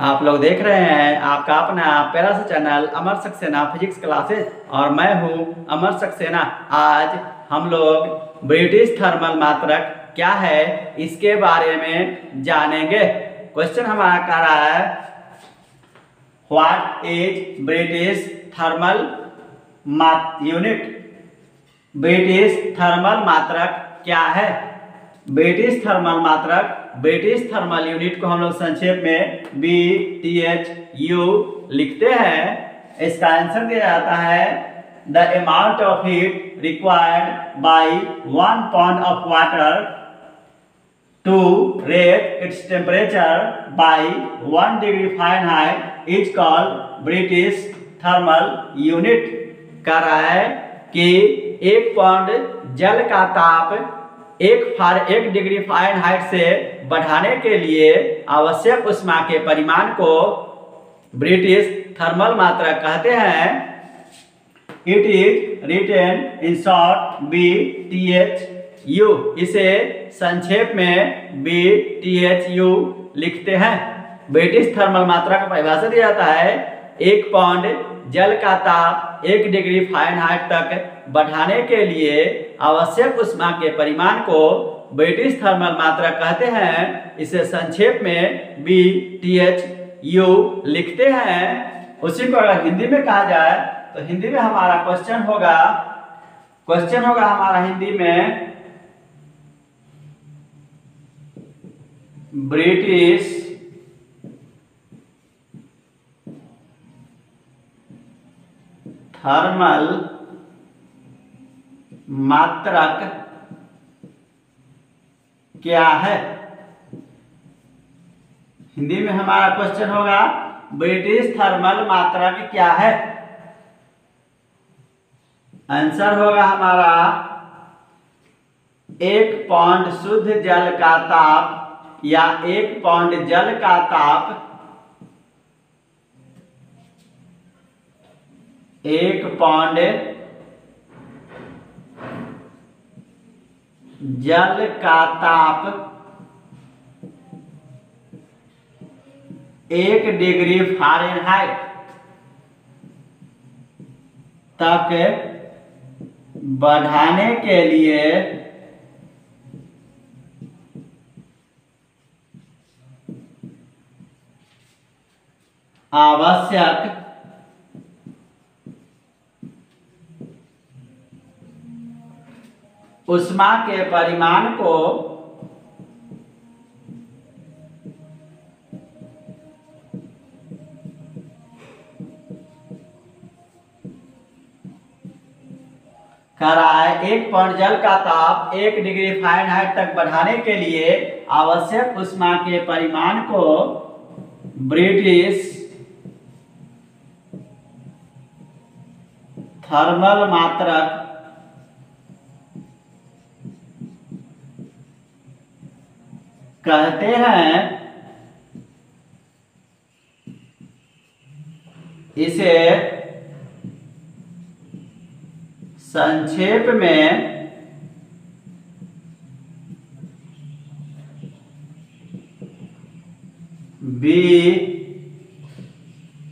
आप लोग देख रहे हैं आपका अपना पैरा से channel Amar Saxena physics classes और मैं हूँ अमर सक्सेना आज हम लोग ब्रिटिश थर्मल मात्रक क्या है इसके बारे में जानेंगे। क्वेश्चन हमारा कह रहा है what is British thermal unit British thermal मात्रक क्या है? ब्रिटिश थर्मल मात्रक ब्रिटिश थर्मल यूनिट को हम लोग संक्षेप में बी टी एच यू लिखते हैं। इसका आंसर दिया जाता है the amount of heat required by one pound of water to rate its temperature by one degree Fahrenheit is called British thermal unit कर रहा है कि एक पाउंड जल का ताप एक फार एक डिग्री फारेनहाइट से बढ़ाने के लिए आवश्यक उष्मा के परिमाण को ब्रिटिश थर्मल मात्रा कहते हैं। It is written in short B T H U इसे संक्षेप में बी टी एच यू लिखते हैं। ब्रिटिश थर्मल मात्रा का परिभाषा दिया जाता है, एक पाउंड जल का ताप एक डिग्री फारेनहाइट तक बढ़ाने के लिए आवश्यक उष्मा के परिमाण को ब्रिटिश थर्मल मात्रा कहते हैं। इसे संक्षेप में बी टी एच यू लिखते हैं। उसी को अगर हिंदी में कहा जाए तो हिंदी में हमारा क्वेश्चन होगा। क्वेश्चन होगा हमारा हिंदी में ब्रिटिश थर्मल मात्रक क्या है? हिंदी में हमारा क्वेश्चन होगा ब्रिटिश थर्मल मात्रक क्या है? आंसर होगा हमारा, एक पाउंड शुद्ध जल का ताप या एक पाउंड जल का ताप। एक पाउंड जल का ताप एक डिग्री फारेनहाइट तक बढ़ाने के लिए आवश्यक उष्मा के परिमाण को कराए एक पौंड जल का ताप एक डिग्री फारेनहाइट तक बढ़ाने के लिए आवश्यक उष्मा के परिमाण को ब्रिटिश थर्मल मात्रक कहते हैं इसे संक्षेप में बी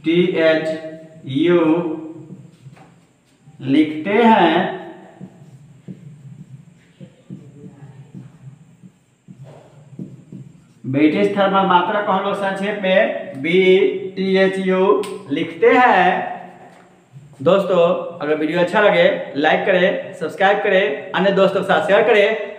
टी एच यू लिखते हैं। ब्रिटिश थर्मल मात्रा को हम लोग संक्षेप में बी टी एच यू लिखते हैं। दोस्तों, अगर वीडियो अच्छा लगे लाइक करें सब्सक्राइब करें, अन्य दोस्तों के साथ शेयर करें।